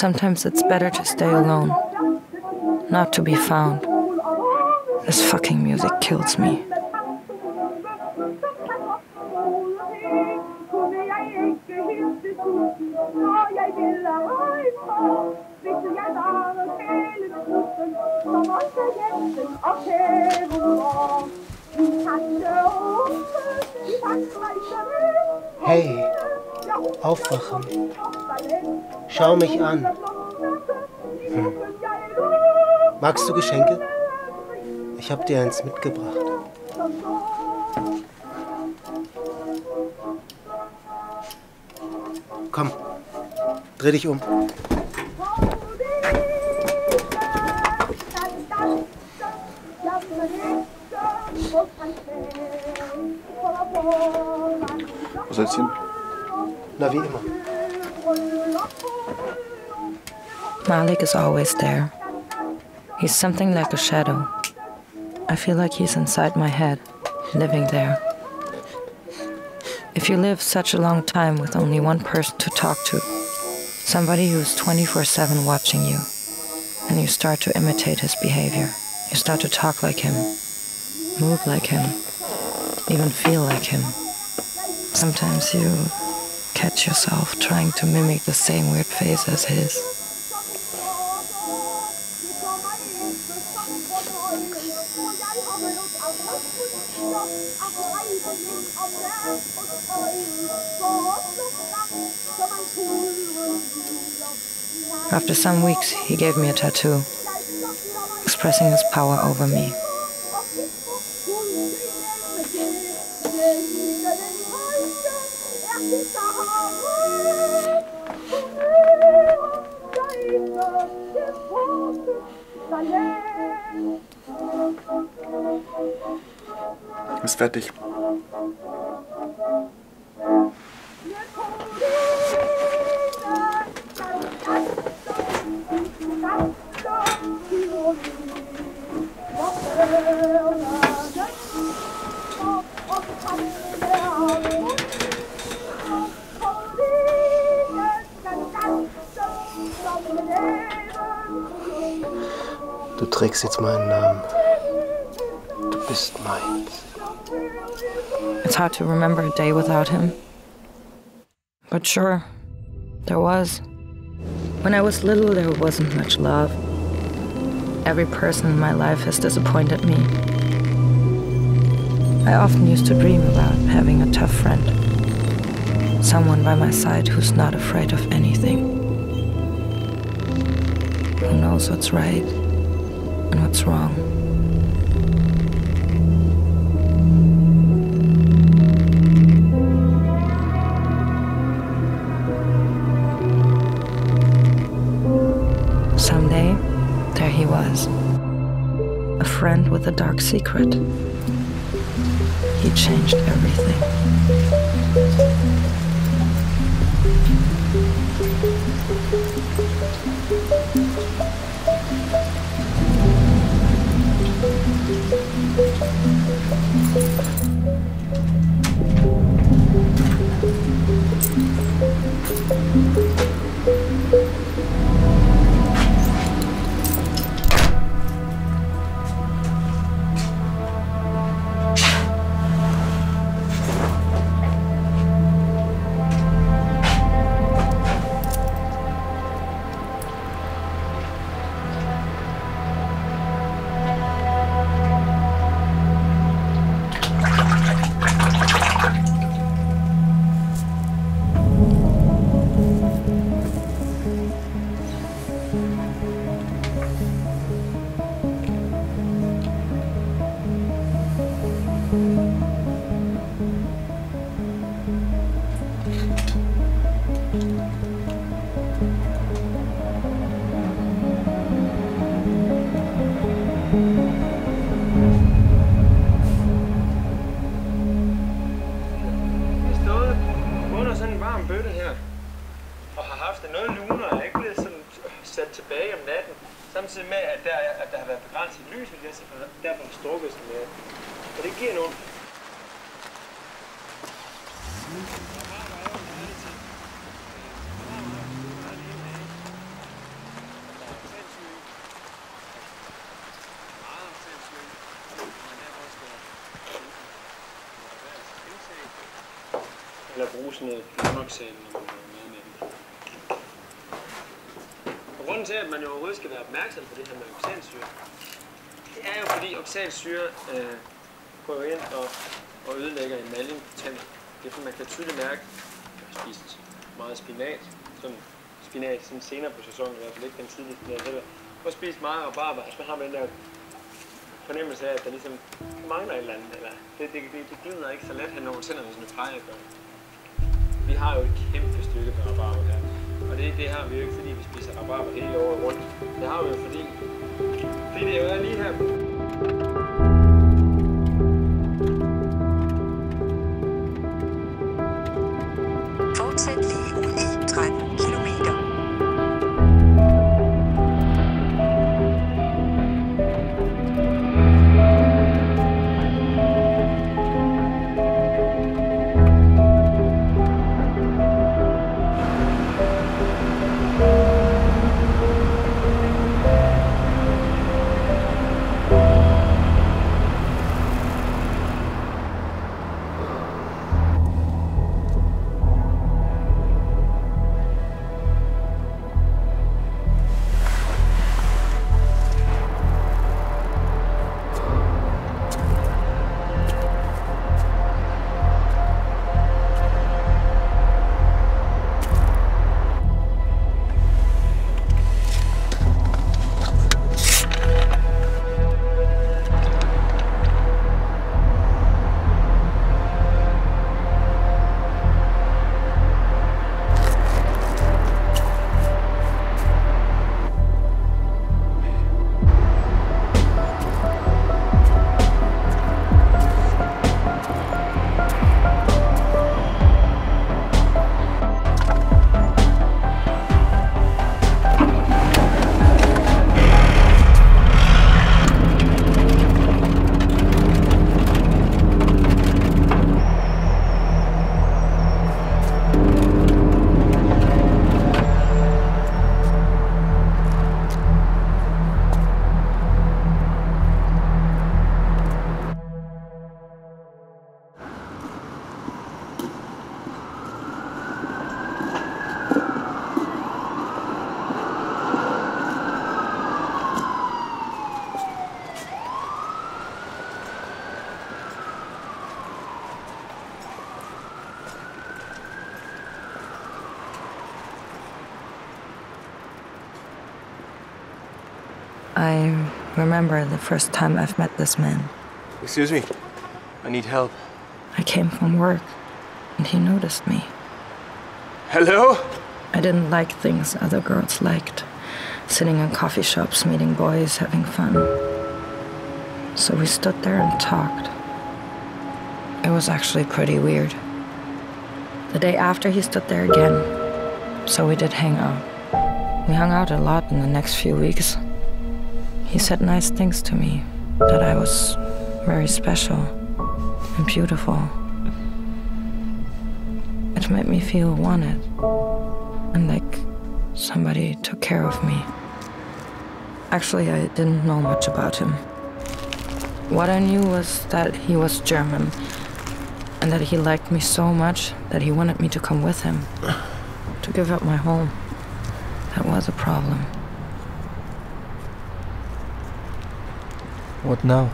Sometimes it's better to stay alone, not to be found. This fucking music kills me. Schau mich an. Hm. Magst du Geschenke? Ich hab dir eins mitgebracht. Komm, dreh dich um. Wo soll's hin? Na, wie immer. Malik is always there. He's something like a shadow. I feel like he's inside my head, living there. If you live such a long time with only one person to talk to, somebody who's 24 7 watching you, and you start to imitate his behavior, you start to talk like him, move like him, even feel like him. Sometimes you catch yourself trying to mimic the same weird face as his. After some weeks, he gave me a tattoo, expressing his power over me. Ist fertig. Trägst jetzt meinen Namen. Du bist. It's hard to remember a day without him. But sure, there was. When I was little, there wasn't much love. Every person in my life has disappointed me. I often used to dream about having a tough friend. Someone by my side who's not afraid of anything. Who knows what's right and what's wrong. Someday, there he was. A friend with a dark secret. He changed everything. Har Eller bruge sådan noget Flanoxan, når noget med. Og grunden til, at man jo overhovedet skal være opmærksom på det her med oxalsyre, det er jo fordi oxalsyre øh, går jo ind og, og ødelægger emaljen på tænder. Det er fordi, man kan tydeligt mærke, at jeg har spist meget spinat, sådan spinat sådan senere på sæsonen, i hvert fald ikke den tidlige spinat heller. Og spist meget rabarber, så har man den der fornemmelse af, at der ligesom mangler et eller andet, eller det, det, det, det glider ikke så let hen over tænderne, som det plejer at gøre. Har jo et kæmpe stykke med rabarber her, og det, det har vi jo ikke, fordi vi spiser rabarber hele året rundt. Det har vi jo, fordi I remember the first time I've met this man. Excuse me. I need help. I came from work, and he noticed me. Hello? I didn't like things other girls liked sitting in coffee shops, meeting boys, having fun. So we stood there and talked. It was actually pretty weird. The day after, he stood there again, so we did hang out. We hung out a lot in the next few weeks. He said nice things to me, that I was very special and beautiful. It made me feel wanted and like somebody took care of me. Actually, I didn't know much about him. What I knew was that he was German and that he liked me so much that he wanted me to come with him, to give up my home. That was a problem. What now?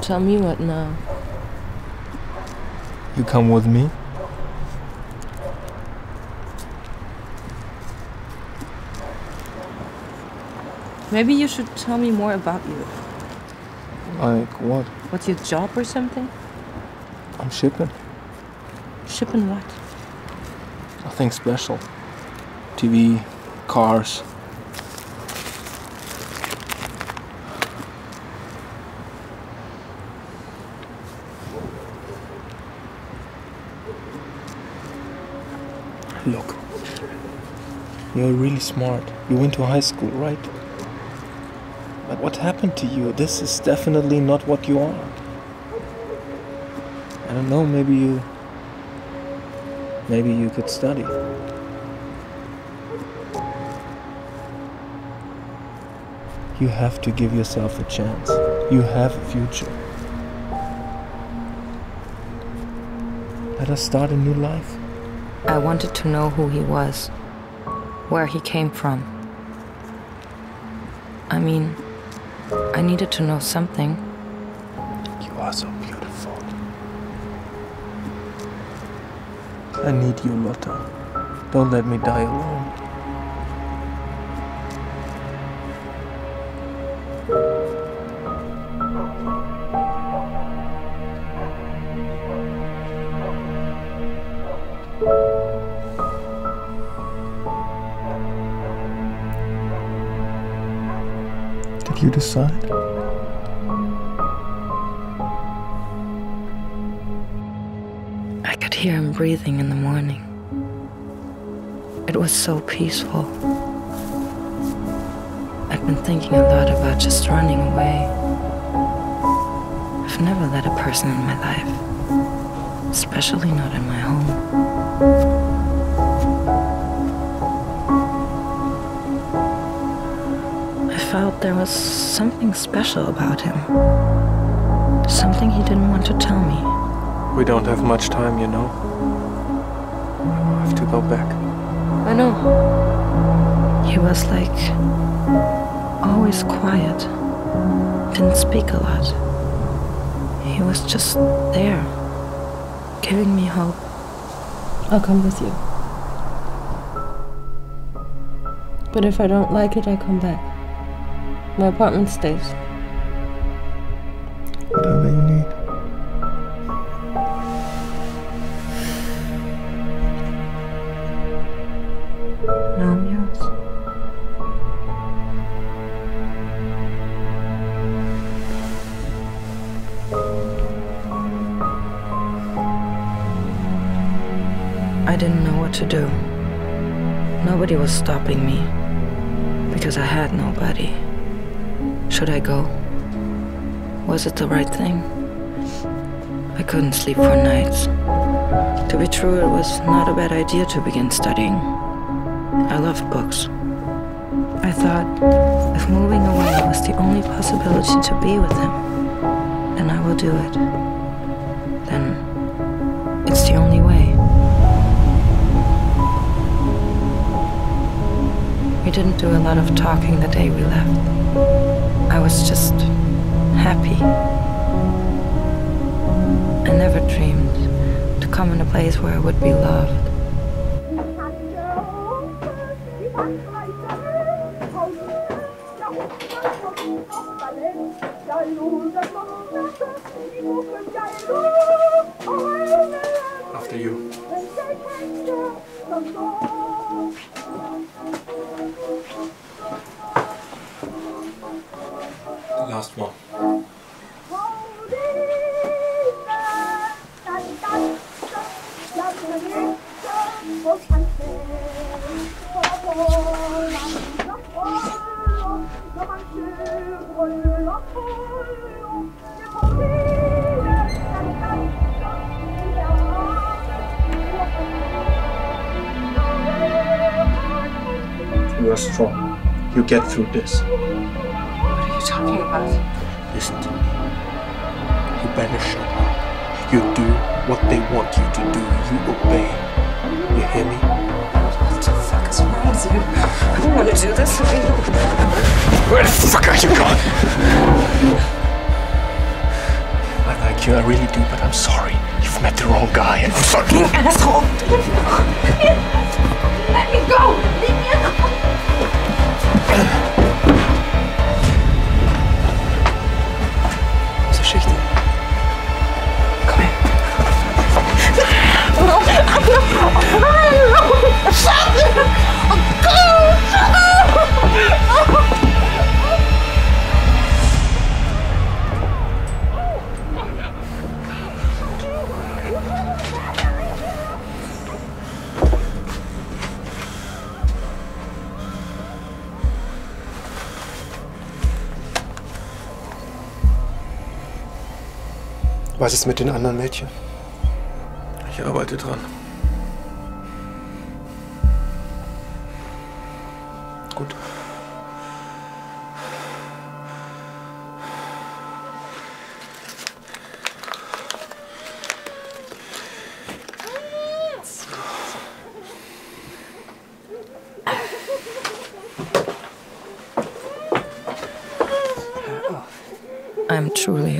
Tell me what now. You come with me? Maybe you should tell me more about you. Like what? What's your job or something? I'm shipping. Shipping what? Nothing special. TV, cars. You're really smart. You went to high school, right? But what happened to you? This is definitely not what you are. I don't know, maybe you. Maybe you could study. You have to give yourself a chance. You have a future. Let us start a new life. I wanted to know who he was, where he came from. I mean, I needed to know something. You are so beautiful. I need you, Lotta. Don't let me die alone. I could hear him breathing in the morning. It was so peaceful. I've been thinking a lot about just running away. I've never let a person in my life, especially not in my home. I felt there was something special about him. Something he didn't want to tell me. We don't have much time, you know. I have to go back. I know. He was like always quiet, didn't speak a lot. He was just there, giving me hope. I'll come with you. But if I don't like it, I come back. My apartment stays. Didn't know what to do. Nobody was stopping me because I had nobody. Should I go? Was it the right thing? I couldn't sleep for nights. To be true, it was not a bad idea to begin studying. I loved books. I thought if moving away was the only possibility to be with him, then I will do it. Didn't do a lot of talking the day we left. I was just happy. I never dreamed to come in a place where I would be loved. After you. Last one. You are strong. You get through this. What are you talking about? Listen to me. You better shut up. You do what they want you to do. You obey. You hear me? What the fuck is wrong with you? I don't want to do this. with you. Where the fuck are you going? I like you, I really do, but I'm sorry. You've met the wrong guy, and I'm sorry. You Asshole! Let me go! Leave me alone! Was ist mit den anderen Mädchen? Ich arbeite dran. Gut.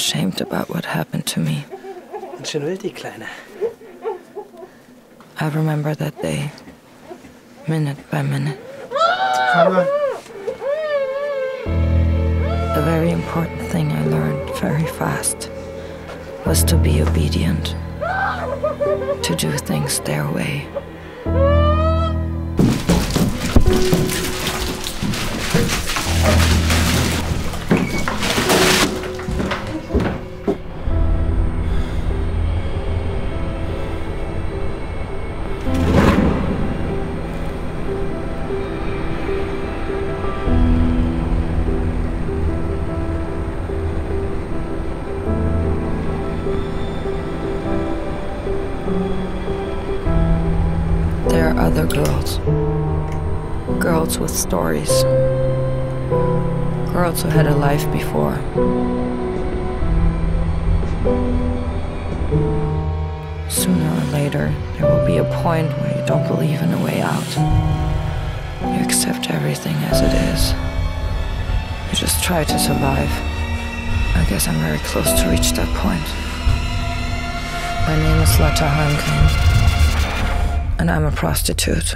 Ashamed about what happened to me. Ganz schön wild, die Kleine. I remember that day, minute by minute. The very important thing I learned very fast was to be obedient, to do things their way. Other girls. Girls with stories. Girls who had a life before. Sooner or later, there will be a point where you don't believe in a way out. You accept everything as it is. You just try to survive. I guess I'm very close to reach that point. My name is Lotta Harmkin and I'm a prostitute.